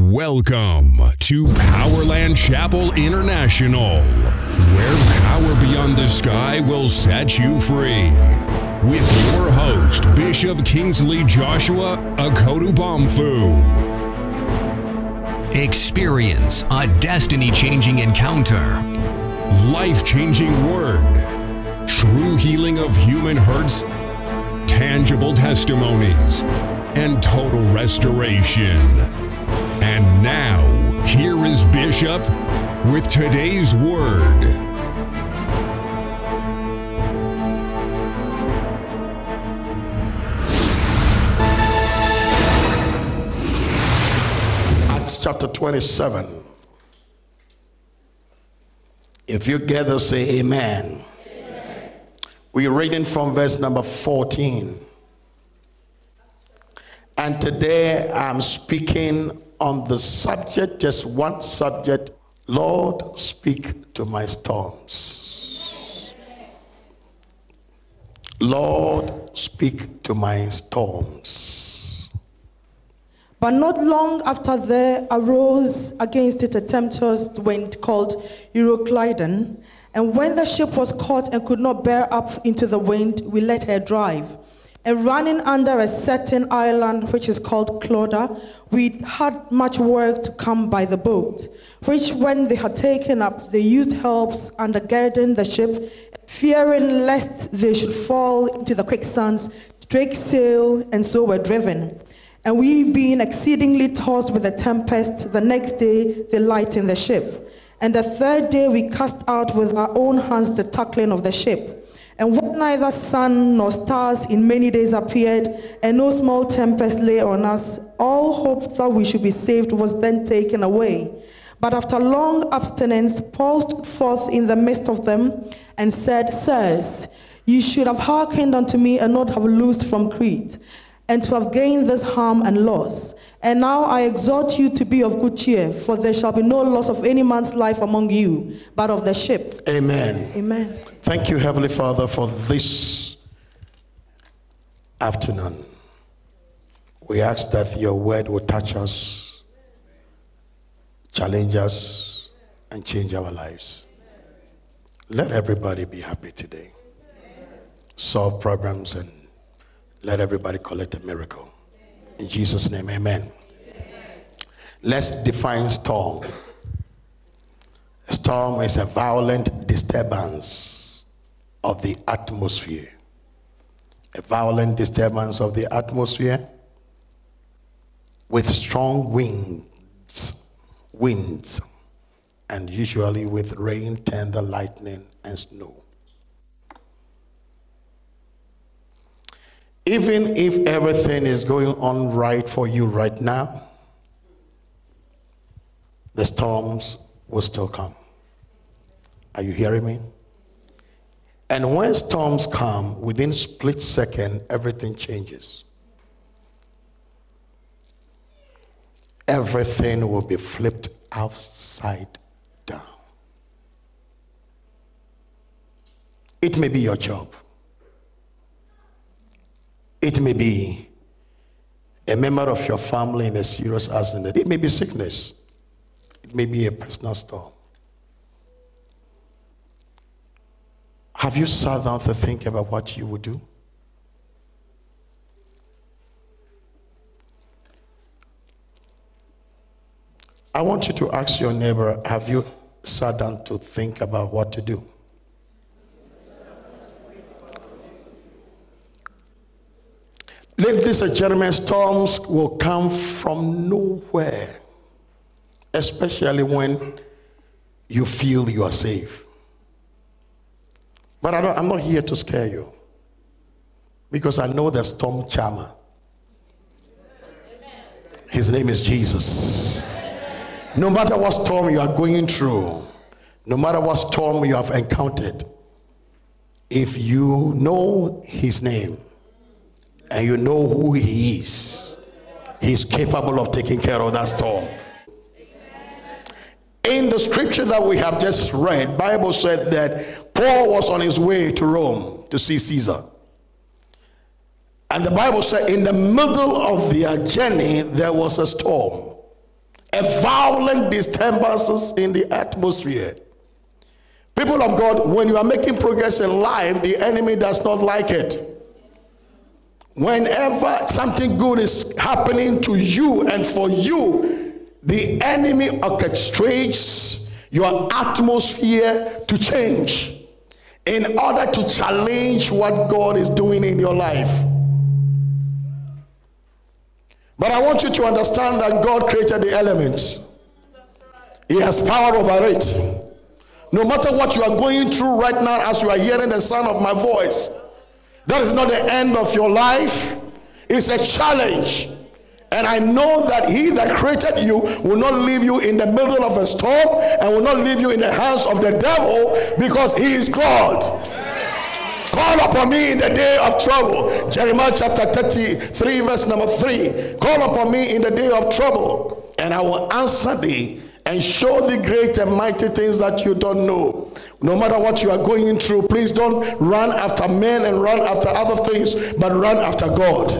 Welcome to Powerland Chapel International, where power beyond the sky will set you free. With your host, Bishop Kingsley Joshua Akoto-Bamfo. Experience a destiny changing encounter, life changing word, true healing of human hurts, tangible testimonies, and total restoration. Now, here is Bishop with today's word. Acts chapter 27. If you gather, say amen. amen. We're reading from verse number 14. And today I'm speaking on the subject, just one subject Lord, speak to my storms. Lord, speak to my storms. But not long after there arose against it a tempestuous wind called Euroclydon. And when the ship was caught and could not bear up into the wind, we let her drive and running under a certain island which is called Clauda, we had much work to come by the boat, which when they had taken up, they used helps undergirding the ship, fearing lest they should fall into the quicksands, strake sail, and so were driven. And we being exceedingly tossed with the tempest, the next day they lightened the ship. And the third day we cast out with our own hands the tackling of the ship and when neither sun nor stars in many days appeared, and no small tempest lay on us, all hope that we should be saved was then taken away. But after long abstinence, Paul stood forth in the midst of them and said, Sirs, you should have hearkened unto me and not have loosed from Crete and to have gained this harm and loss. And now I exhort you to be of good cheer, for there shall be no loss of any man's life among you, but of the ship. Amen. Amen. Thank you, Heavenly Father, for this afternoon. We ask that your word will touch us, challenge us, and change our lives. Let everybody be happy today. Solve problems and let everybody collect a miracle. In Jesus' name, amen. amen. Let's define storm. A storm is a violent disturbance of the atmosphere. A violent disturbance of the atmosphere with strong winds, winds, and usually with rain, thunder, lightning, and snow. Even if everything is going on right for you right now, the storms will still come. Are you hearing me? And when storms come, within split second, everything changes. Everything will be flipped upside down. It may be your job. It may be a member of your family in a serious accident. It may be sickness. It may be a personal storm. Have you sat down to think about what you would do? I want you to ask your neighbor, have you sat down to think about what to do? Ladies and gentlemen, storms will come from nowhere, especially when you feel you are safe. But I am not here to scare you because I know the storm charmer. His name is Jesus. No matter what storm you are going through, no matter what storm you have encountered, if you know his name, and you know who he is, he's capable of taking care of that storm. In the scripture that we have just read, Bible said that Paul was on his way to Rome to see Caesar. And the Bible said in the middle of their journey there was a storm. a violent disturbances in the atmosphere. People of God, when you are making progress in life, the enemy does not like it. Whenever something good is happening to you and for you, the enemy orchestrates your atmosphere to change in order to challenge what God is doing in your life. But I want you to understand that God created the elements, He has power over it. No matter what you are going through right now, as you are hearing the sound of my voice, that is not the end of your life, it's a challenge. And I know that he that created you will not leave you in the middle of a storm and will not leave you in the hands of the devil because he is God. Call upon me in the day of trouble. Jeremiah chapter 33, verse number 3. Call upon me in the day of trouble, and I will answer thee and show the great and mighty things that you don't know. No matter what you are going through, please don't run after men and run after other things, but run after God.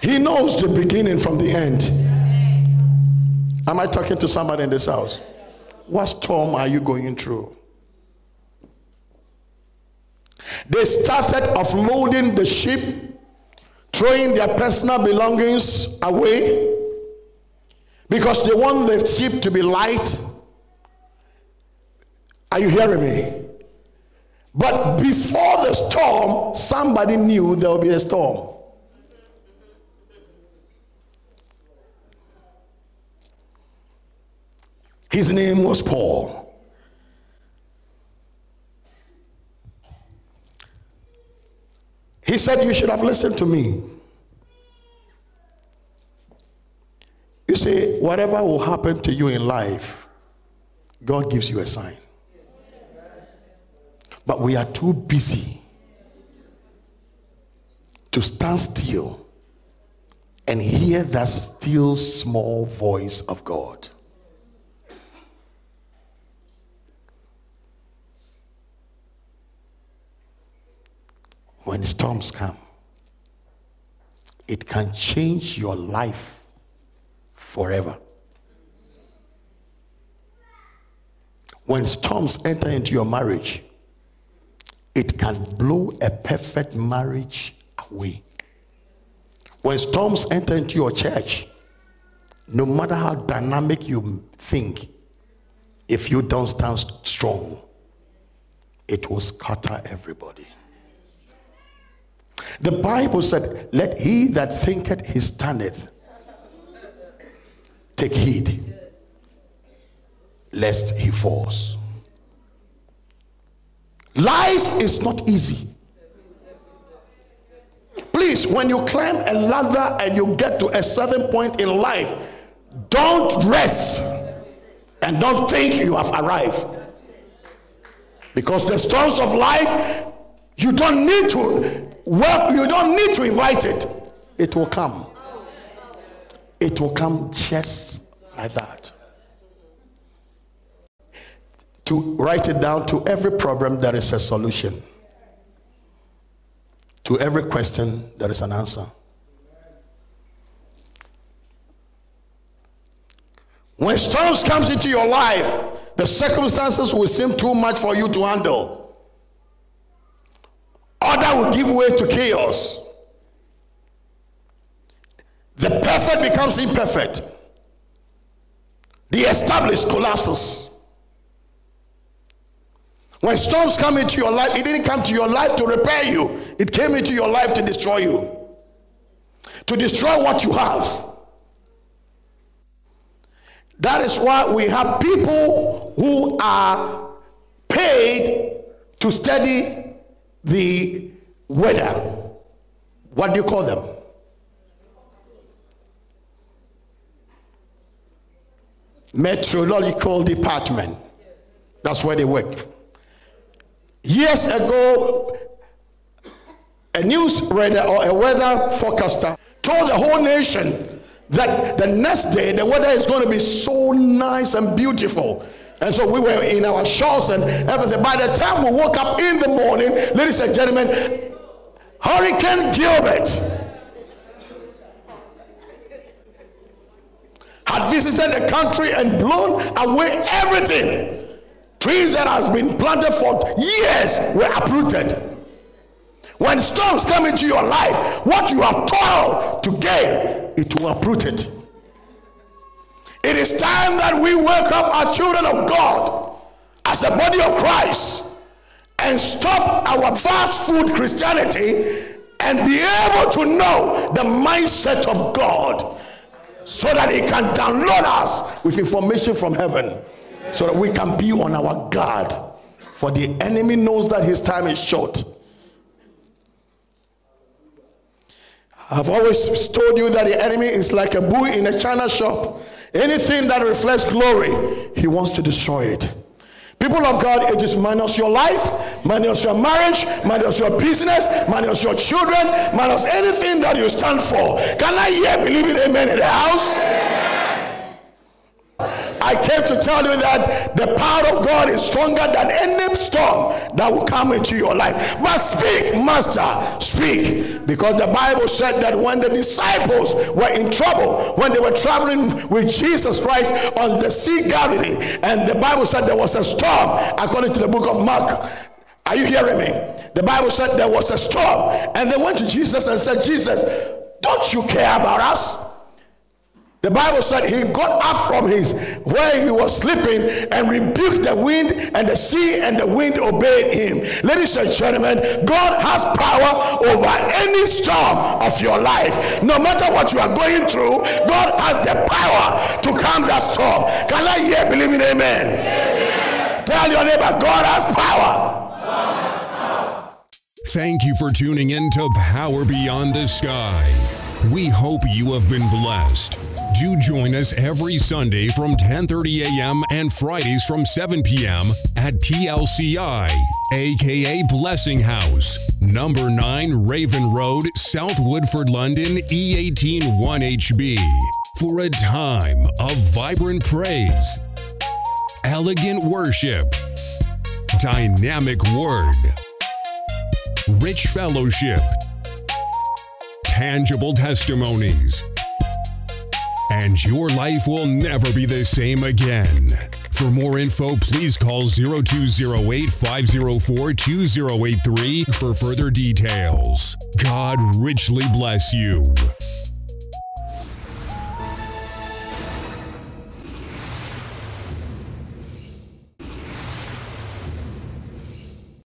He knows the beginning from the end. Am I talking to somebody in this house? What storm are you going through? They started offloading the ship, throwing their personal belongings away because they want the ship to be light. Are you hearing me? But before the storm, somebody knew there would be a storm. His name was Paul. He said, You should have listened to me. You see, whatever will happen to you in life, God gives you a sign. But we are too busy to stand still and hear that still small voice of God. when storms come, it can change your life forever. When storms enter into your marriage, it can blow a perfect marriage away. When storms enter into your church, no matter how dynamic you think, if you don't stand strong, it will scatter everybody. The Bible said, Let he that thinketh he standeth take heed lest he falls. Life is not easy. Please, when you climb a ladder and you get to a certain point in life, don't rest and don't think you have arrived. Because the storms of life, you don't need to well, you don't need to invite it, it will come. It will come just like that. To write it down to every problem, there is a solution. To every question, there is an answer. When storms comes into your life, the circumstances will seem too much for you to handle. Order will give way to chaos. The perfect becomes imperfect. The established collapses. When storms come into your life, it didn't come to your life to repair you, it came into your life to destroy you, to destroy what you have. That is why we have people who are paid to study the weather. What do you call them? Meteorological department. That's where they work. Years ago, a news reader or a weather forecaster told the whole nation that the next day the weather is going to be so nice and beautiful. And so we were in our shorts and everything. By the time we woke up in the morning, ladies and gentlemen, Hurricane Gilbert had visited the country and blown away everything. Trees that has been planted for years were uprooted. When storms come into your life, what you have toiled to gain, it will uproot it. It is time that we wake up our children of God as a body of Christ and stop our fast food Christianity and be able to know the mindset of God so that He can download us with information from heaven so that we can be on our guard. For the enemy knows that his time is short. I've always told you that the enemy is like a bull in a china shop. Anything that reflects glory, he wants to destroy it. People of God, it is minus your life, minus your marriage, minus your business, minus your children, minus anything that you stand for. Can I hear believing amen in the house? I came to tell you that the power of God is stronger than any storm that will come into your life. But speak, Master, speak. Because the Bible said that when the disciples were in trouble, when they were traveling with Jesus Christ on the Sea Galilee, and the Bible said there was a storm, according to the book of Mark. Are you hearing me? The Bible said there was a storm, and they went to Jesus and said, Jesus, don't you care about us? The Bible said he got up from his where he was sleeping and rebuked the wind and the sea and the wind obeyed him. Ladies and gentlemen, God has power over any storm of your life. No matter what you are going through, God has the power to calm that storm. Can I hear believing amen? amen. Tell your neighbor, God has power. God has power. Thank you for tuning in to Power Beyond the Sky. We hope you have been blessed. Do join us every Sunday from 10:30 a.m. and Fridays from 7 p.m. at PLCI, aka Blessing House, number 9 Raven Road, South Woodford, London, E18 1HB, for a time of vibrant praise, elegant worship, dynamic word, rich fellowship, tangible testimonies and your life will never be the same again. For more info, please call 0208 504 2083 for further details. God richly bless you.